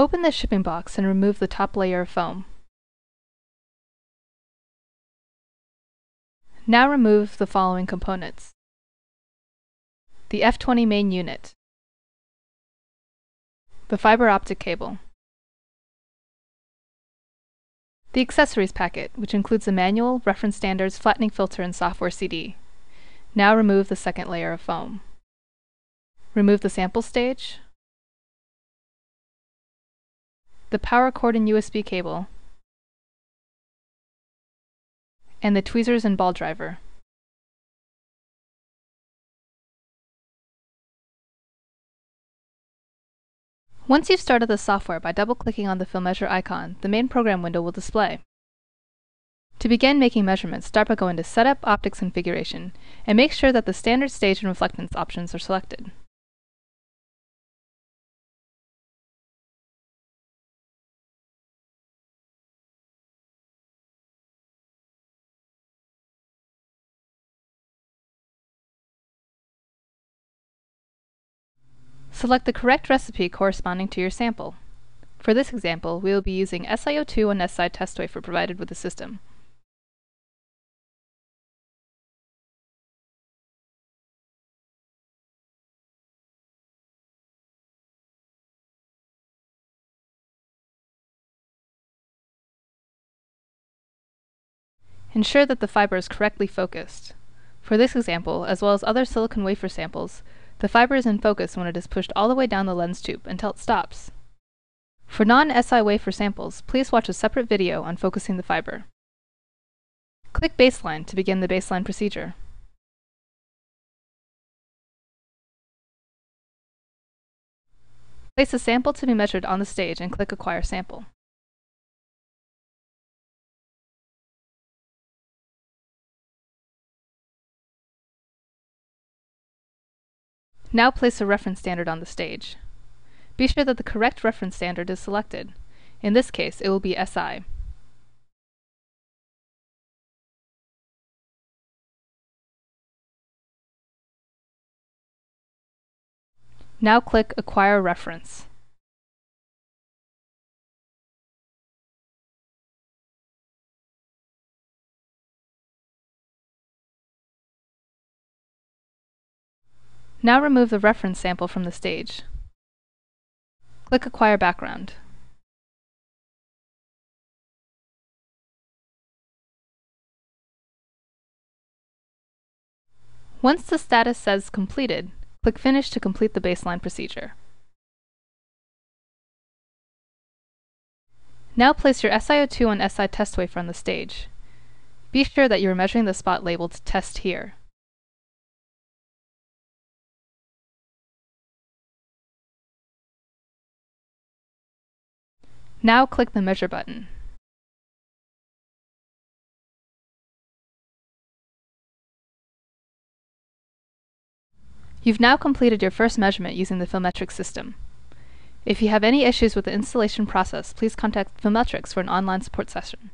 Open the shipping box and remove the top layer of foam. Now remove the following components. The F20 main unit, the fiber optic cable, the accessories packet, which includes a manual, reference standards, flattening filter, and software CD. Now remove the second layer of foam. Remove the sample stage, the power cord and USB cable, and the tweezers and ball driver. Once you've started the software by double-clicking on the FILMeasure icon, the main program window will display. To begin making measurements, start by going to Setup Optics Configuration, and make sure that the Standard Stage and Reflectance options are selected. Select the correct recipe corresponding to your sample. For this example, we will be using SiO2 and Si test wafer provided with the system. Ensure that the fiber is correctly focused. For this example, as well as other silicon wafer samples, the fiber is in focus when it is pushed all the way down the lens tube until it stops. For non-Si wafer samples, please watch a separate video on focusing the fiber. Click Baseline to begin the baseline procedure. Place a sample to be measured on the stage and click Acquire Sample. Now place a reference standard on the stage. Be sure that the correct reference standard is selected. In this case, it will be Si. Now click Acquire Reference. Now remove the reference sample from the stage. Click Acquire Background. Once the status says completed, click Finish to complete the baseline procedure. Now place your SiO2 and Si test wafer on the stage. Be sure that you are measuring the spot labeled Test Here. Now click the Measure button. You've now completed your first measurement using the Filmetrics system. If you have any issues with the installation process, please contact Filmetrics for an online support session.